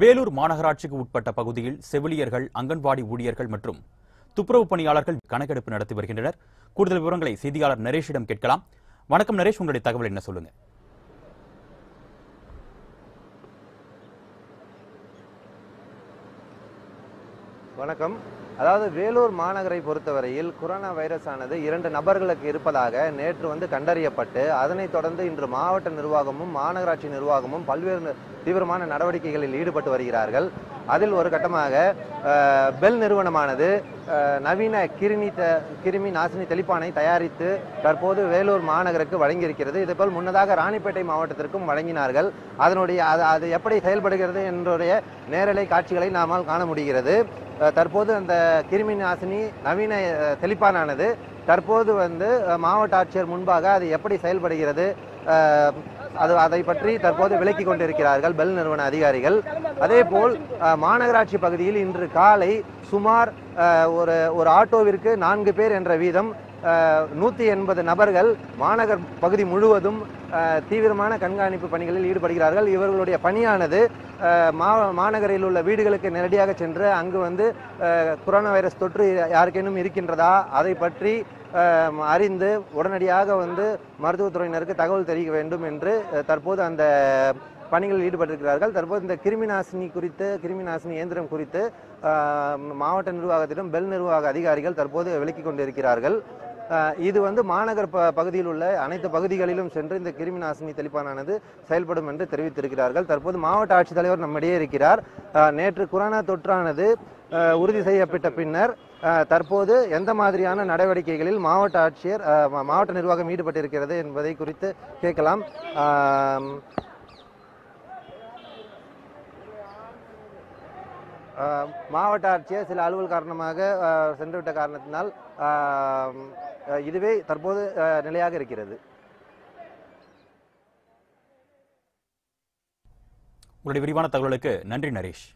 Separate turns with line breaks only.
வேலூர் மாநகராட்சிக்கு உட்பட்ட பகுதியில் செவிலியர்கள் அங்கன்வாடி ஊழியர்கள் மற்றும் துப்புரவு பணியாளர்கள் கணக்கெடுப்பு நடத்தி வருகின்றனர். கூடுதல் விவரங்களை செய்தியாளர் நரேஷிடம் கேட்கலாம். வணக்கம் நரேஷ் உங்களுடைய தகவல் என்ன சொல்லுங்க?
வணக்கம். அதாவது வேலூர் மாநகரை பொறுத்தவரையில் கொரோனா வைரஸ் ஆனது இரண்டு நபர்களுக்கு இருப்பதாக நேற்று வந்து கண்டறியப்பட்டு அதனைத் தொடர்ந்து இன்று மாவட்ட நிர்வாகமும் மாநகராட்சி நிர்வாகமும் பல்வேறு தீவிரமான நடவடிக்கைகளில் ஈடுபட்டு வருகிறார்கள். அதில் ஒரு கட்டமாக பெல் நிறுவனமானது நவீன கிருமி த- கிருமி நாசினி தெளிப்பானை தயாரித்து தற்போது வேலூர் மாநகருக்கு வழங்கியிருக்கிறது. இதேபோல் முன்னதாக ராணிப்பேட்டை மாவட்டத்திற்கும் வழங்கினார்கள். அதனுடைய அது அது எப்படி செயல்படுகிறது என்றுடைய நேரலை காட்சிகளை நாமால் காண முடிகிறது. தற்போது அந்த கிருமி நாசினி நவீன தெளிப்பானானது. தற்போது வந்து மாவட்ட ஆட்சியர் முன்பாக அது எப்படி செயல்படுகிறது அது அதை பற்றி தற்போது விலக்கி கொண்டிருக்கிறார்கள் பெல் நிறுவன அதிகாரிகள். அதேபோல் போல் மாநகராட்சி பகுதியில் இன்று காலை சுமார் ஒரு ஒரு ஆட்டோவிற்கு நான்கு பேர் என்ற வீதம் நூற்றி எண்பது நபர்கள் மாநகர் பகுதி முழுவதும் தீவிரமான கண்காணிப்பு பணிகளில் ஈடுபடுகிறார்கள். இவர்களுடைய பணியானது மா மாநகரில் உள்ள வீடுகளுக்கு நேரடியாக சென்று அங்கு வந்து கொரோனா வைரஸ் தொற்று யாருக்கேனும் இருக்கின்றதா? அதை பற்றி அறிந்து உடனடியாக வந்து மருத்துவத்துறையினருக்கு தகவல் தெரிவிக்க வேண்டும் என்று தற்போது அந்த பணிகளில் ஈடுபட்டிருக்கிறார்கள். தற்போது இந்த கிருமி நாசினி குறித்து கிருமி நாசினி இயந்திரம் குறித்து மாவட்ட நிர்வாகத்திடம் பெல் நிர்வாக அதிகாரிகள் தற்போது விலக்கிக் கொண்டிருக்கிறார்கள். இது வந்து மாநகர் ப பகுதியில் உள்ள அனைத்து பகுதிகளிலும் சென்று இந்த கிருமி நாசினி தெளிப்பானானது செயல்படும் என்று தெரிவித்திருக்கிறார்கள். தற்போது மாவட்ட ஆட்சித்தலைவர் நம்மிடையே இருக்கிறார். நேற்று கொரோனா தொற்றானது உறுதி செய்யப்பட்ட பின்னர் தற்போது எந்த மாதிரியான நடவடிக்கைகளில் மாவட்ட ஆட்சியர் மா- மாவட்ட நிர்வாகம் ஈடுபட்டிருக்கிறது என்பதை குறித்து கேட்கலாம். மாவட்ட ஆட்சியர் சில அலுவல் காரணமாக சென்றுவிட்ட காரணத்தினால் இதுவே தற்போது நிலையாக இருக்கிறது.
உங்களுடைய விரிவான தகவலுக்கு நன்றி நரேஷ்.